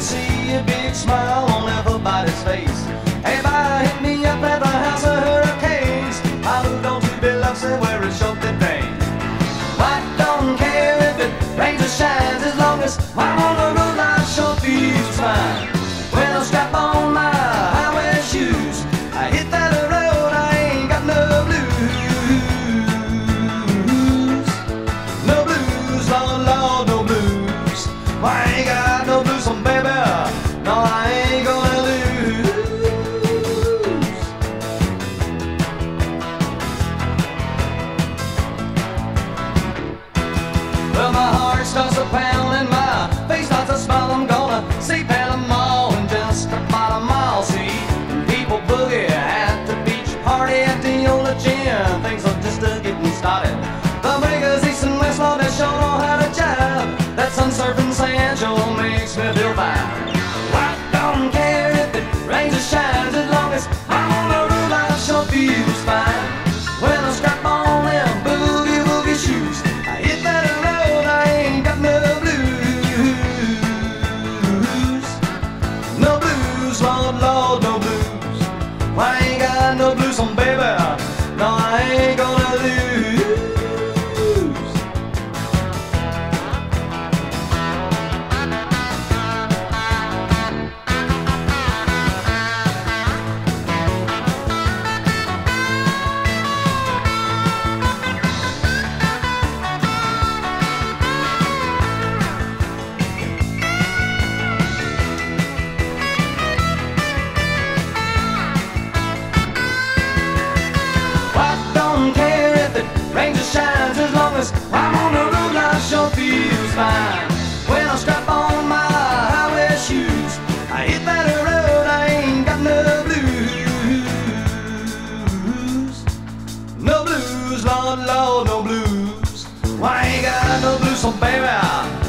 see a big smile on everybody's face. Hey, bye, hit me up at the house of hurricanes. I moved on to Biloxi where it's soaked in rain. I don't care if it rains or shines as long as I'm on the road. I sure feels fine my heart it shines as long as I'm on the road. I sure feels fine when I strap on my highway shoes. I hit that road. I ain't got no blues, no blues, Lord, Lord, no blues. I ain't got no blues, so baby.